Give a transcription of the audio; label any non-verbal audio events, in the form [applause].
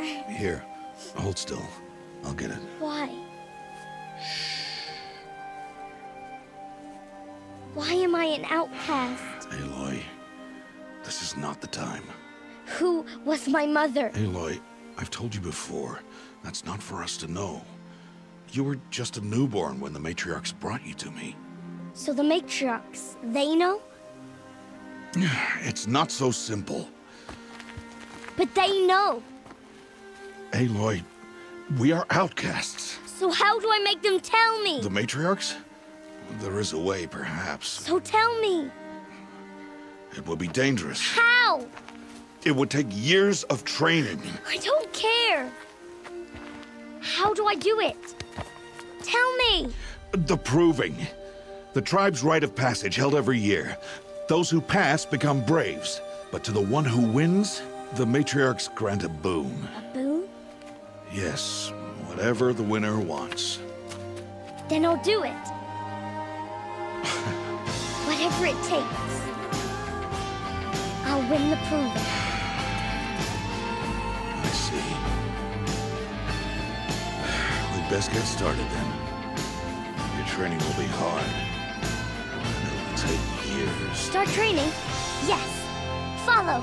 Here, hold still. I'll get it. Why? Why am I an outcast? Aloy, this is not the time. Who was my mother? Aloy, I've told you before, that's not for us to know. You were just a newborn when the matriarchs brought you to me. So the matriarchs, they know? [sighs] It's not so simple. But they know. Aloy, we are outcasts. So how do I make them tell me? The matriarchs? There is a way, perhaps. So tell me. It would be dangerous. How? It would take years of training. I don't care. How do I do it? Tell me. The proving. The tribe's rite of passage held every year. Those who pass become braves. But to the one who wins, the matriarchs grant a boon. A boon? Yes, whatever the winner wants. Then I'll do it. [laughs] Whatever it takes. I'll win the proving. I see. [sighs] We'd best get started then. Your training will be hard. And it will take years. Start training? Yes. Follow.